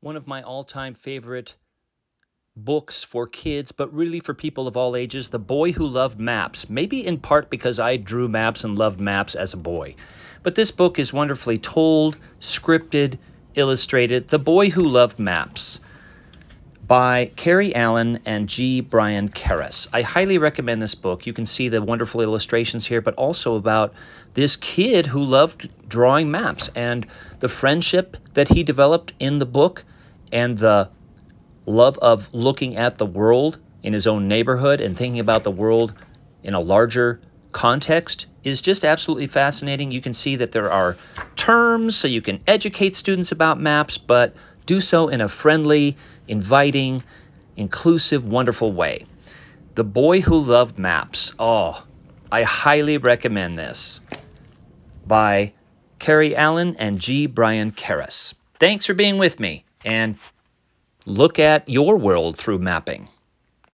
one of my all time favorite books for kids, but really for people of all ages The Boy Who Loved Maps. Maybe in part because I drew maps and loved maps as a boy. But this book is wonderfully told, scripted, illustrated. The Boy Who Loved Maps by Kari Allen and G. Brian Karas. I highly recommend this book. You can see the wonderful illustrations here, but also about this kid who loved drawing maps and the friendship that he developed in the book and the love of looking at the world in his own neighborhood and thinking about the world in a larger context is just absolutely fascinating. You can see that there are terms so you can educate students about maps, but do so in a friendly, inviting, inclusive, wonderful way. The Boy Who Loved Maps. Oh, I highly recommend this by Kari Allen and G. Brian Karas. Thanks for being with me and look at your world through mapping.